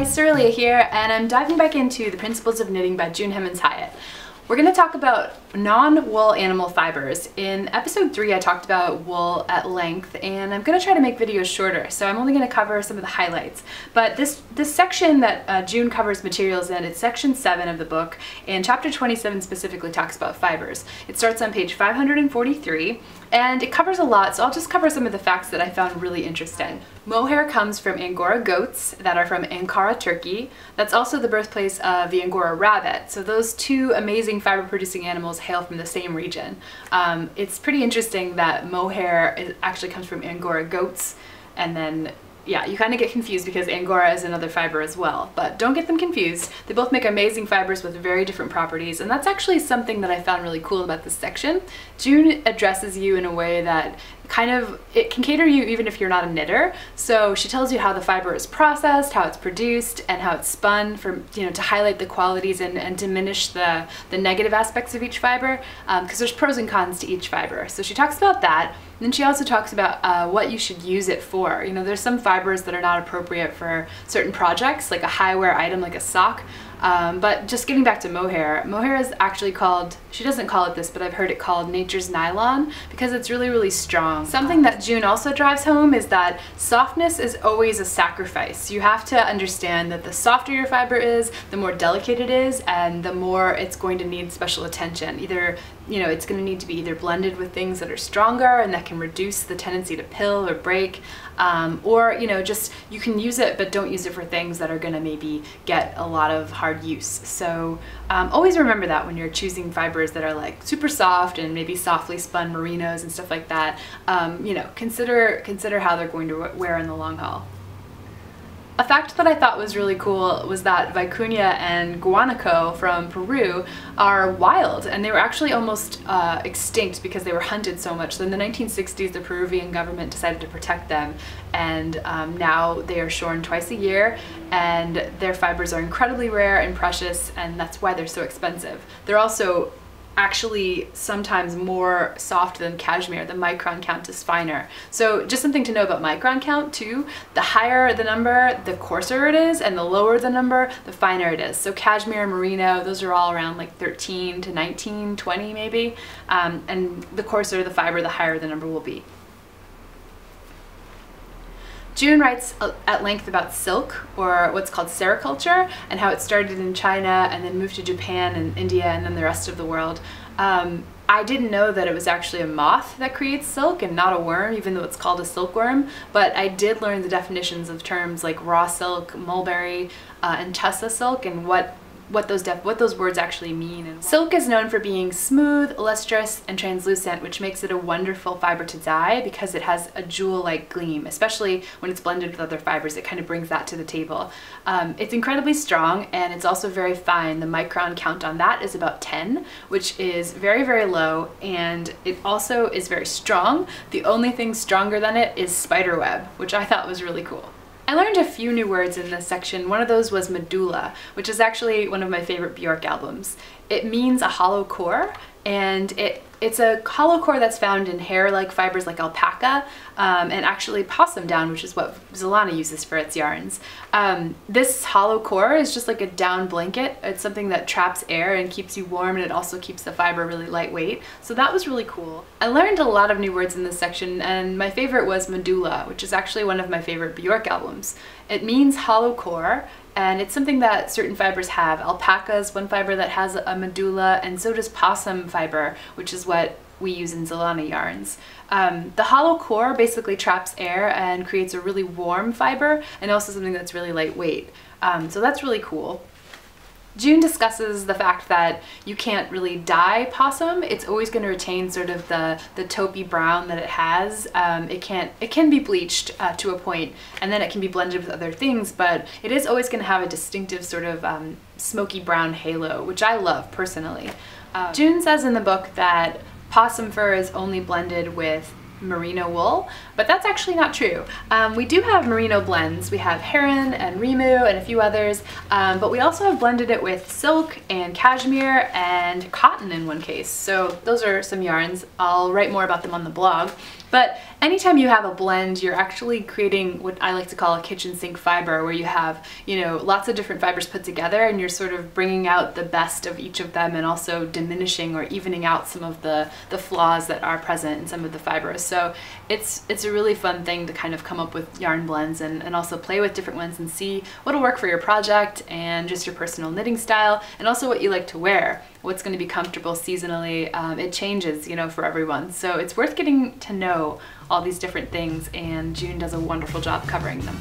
Hi, Cirilia here, and I'm diving back into The Principles of Knitting by June Hemmons Hiatt. We're going to talk about non-wool animal fibers. In episode 3 I talked about wool at length and I'm going to try to make videos shorter so I'm only going to cover some of the highlights. But this, this section that uh, June covers materials in, it's section 7 of the book and chapter 27 specifically talks about fibers. It starts on page 543 and it covers a lot so I'll just cover some of the facts that I found really interesting. Mohair comes from Angora goats that are from Ankara, Turkey. That's also the birthplace of the Angora rabbit. So those two amazing fiber producing animals hail from the same region. Um, it's pretty interesting that mohair actually comes from Angora goats and then yeah, you kind of get confused because Angora is another fiber as well, but don't get them confused. They both make amazing fibers with very different properties, and that's actually something that I found really cool about this section. June addresses you in a way that kind of, it can cater you even if you're not a knitter. So she tells you how the fiber is processed, how it's produced, and how it's spun for, you know, to highlight the qualities and, and diminish the, the negative aspects of each fiber, because um, there's pros and cons to each fiber. So she talks about that. And then she also talks about uh, what you should use it for. You know, there's some fibers that are not appropriate for certain projects, like a high wear item like a sock. Um, but just getting back to mohair, mohair is actually called, she doesn't call it this, but I've heard it called nature's nylon because it's really, really strong. Something that June also drives home is that softness is always a sacrifice. You have to understand that the softer your fiber is, the more delicate it is, and the more it's going to need special attention. Either, you know, it's going to need to be either blended with things that are stronger and that can reduce the tendency to pill or break, um, or, you know, just you can use it, but don't use it for things that are going to maybe get a lot of hard hard use. So um, always remember that when you're choosing fibers that are like super soft and maybe softly spun merinos and stuff like that. Um, you know, consider consider how they're going to wear in the long haul. A fact that I thought was really cool was that vicuña and guanaco from Peru are wild and they were actually almost uh, extinct because they were hunted so much. So in the 1960s the Peruvian government decided to protect them and um, now they are shorn twice a year and their fibers are incredibly rare and precious and that's why they're so expensive. They're also actually sometimes more soft than cashmere. The micron count is finer. So just something to know about micron count too. The higher the number, the coarser it is, and the lower the number, the finer it is. So cashmere, merino, those are all around like 13 to 19, 20 maybe. Um, and the coarser the fiber, the higher the number will be. June writes at length about silk, or what's called sericulture, and how it started in China and then moved to Japan and India and then the rest of the world. Um, I didn't know that it was actually a moth that creates silk and not a worm, even though it's called a silkworm, but I did learn the definitions of terms like raw silk, mulberry, uh, and tussa silk, and what what those what those words actually mean. And silk is known for being smooth, lustrous, and translucent, which makes it a wonderful fiber to dye because it has a jewel-like gleam, especially when it's blended with other fibers. It kind of brings that to the table. Um, it's incredibly strong and it's also very fine. The micron count on that is about 10, which is very, very low, and it also is very strong. The only thing stronger than it is spiderweb, which I thought was really cool. I learned a few new words in this section. One of those was medulla, which is actually one of my favorite Bjork albums. It means a hollow core, and it it's a hollow core that's found in hair-like fibers like alpaca um, and actually possum down, which is what Zealana uses for its yarns. Um, this hollow core is just like a down blanket. It's something that traps air and keeps you warm and it also keeps the fiber really lightweight. So that was really cool. I learned a lot of new words in this section and my favorite was medulla, which is actually one of my favorite Bjork albums. It means hollow core and it's something that certain fibers have. Alpaca is one fiber that has a medulla, and so does possum fiber, which is what we use in Zealana yarns. Um, the hollow core basically traps air and creates a really warm fiber, and also something that's really lightweight. Um, so that's really cool. June discusses the fact that you can't really dye possum. It's always going to retain sort of the, the taupey brown that it has. Um, it can't it can be bleached uh, to a point and then it can be blended with other things, but it is always going to have a distinctive sort of um, smoky brown halo, which I love personally. Uh, June says in the book that possum fur is only blended with merino wool, but that's actually not true. Um, we do have merino blends. We have heron and rimu and a few others, um, but we also have blended it with silk and cashmere and cotton in one case. So those are some yarns. I'll write more about them on the blog. But anytime you have a blend, you're actually creating what I like to call a kitchen sink fiber where you have, you know, lots of different fibers put together and you're sort of bringing out the best of each of them and also diminishing or evening out some of the, the flaws that are present in some of the fibers. So it's, it's a really fun thing to kind of come up with yarn blends and, and also play with different ones and see what'll work for your project and just your personal knitting style and also what you like to wear what's going to be comfortable seasonally. Um, it changes, you know, for everyone. So it's worth getting to know all these different things and June does a wonderful job covering them.